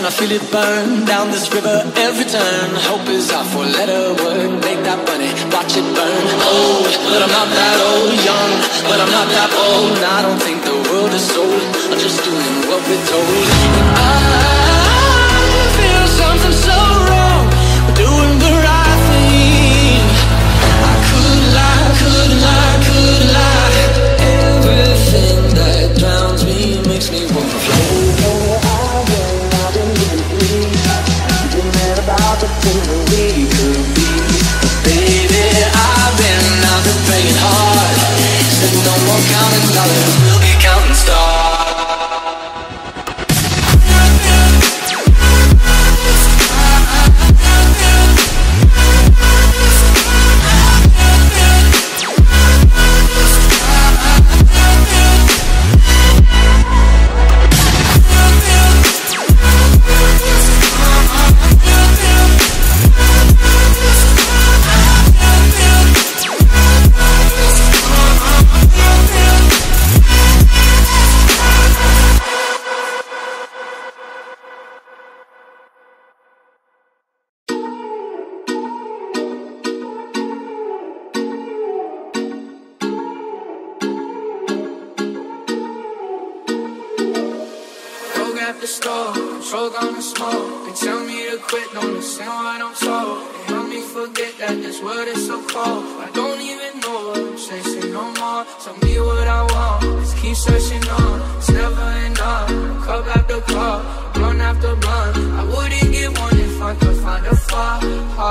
and I feel it burn down this river every turn. Hope is our four letter word. Make that money, watch it burn. Old, but I'm not that old. Young, but I'm not that old. And I don't think the world is sold. I'm just doing what we're told. At the store, control gonna smoke. They tell me to quit, don't listen what I'm. They help me forget that this world is so cold. I don't even know what I'm chasing no more. Tell me what I want, just keep searching on. It's never enough. Cup after cup, blunt after blunt. I wouldn't get one if I could find a flaw. Ha,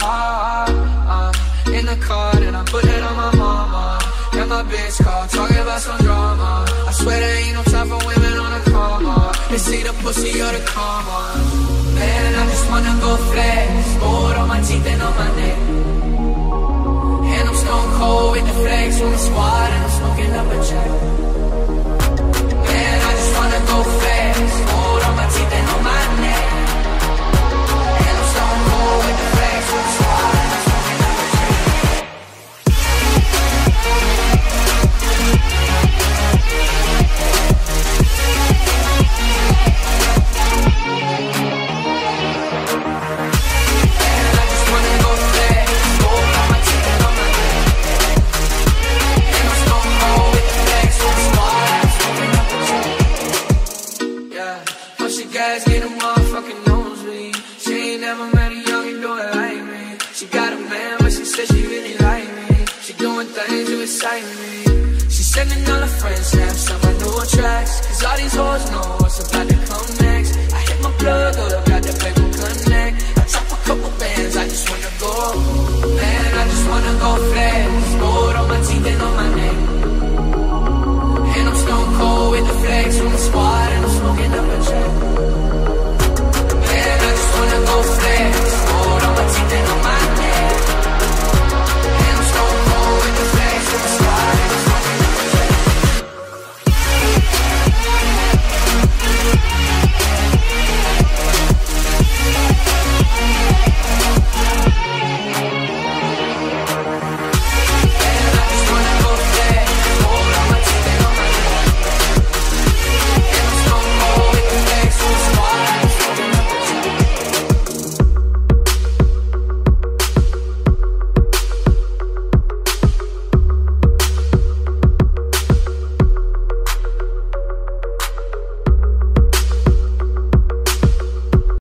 ha, ha, in the car, and I put it on my mama. And my bitch call, talking Pussy or the karma. Man, I just wanna go flex. Gold on my teeth and on my neck. And I'm stone cold with the flex on the squad, and I'm smoking up a check. get a motherfucking nosebleed. She ain't never met a youngin' do like me. She got a man, but she said she really like me. She doing things to excite me. She sending all her friends.